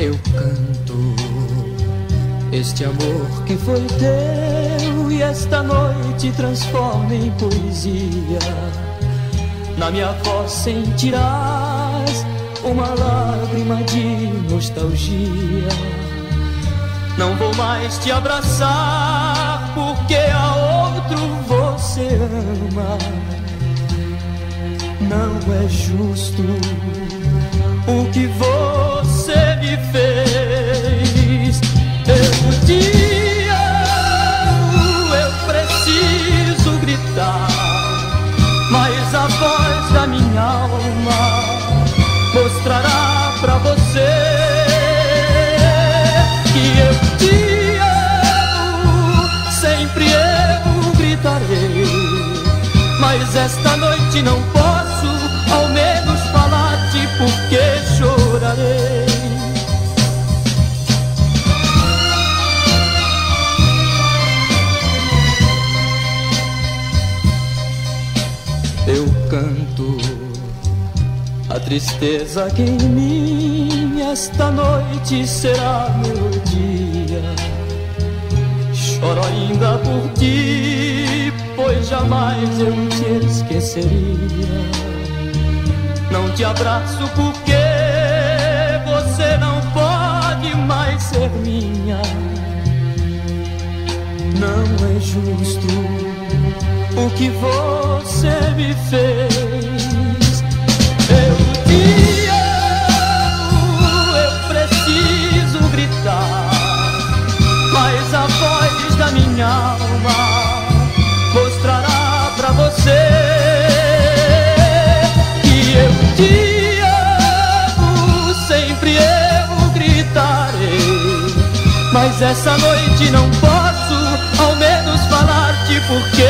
eu canto este amor que foi teu e esta noite transforma em poesia. Na minha voz sentirás uma lágrima de nostalgia. Não vou mais te abraçar porque a outro você ama. Não é justo mas esta noite não posso, ao menos falar-te porque chorarei. Eu canto a tristeza que em mim esta noite será melodia. Choro ainda por ti, jamais eu te esqueceria. Não te abraço porque você não pode mais ser minha. Não é justo o que você me fez. Mas essa noite não posso, ao menos falar-te porque.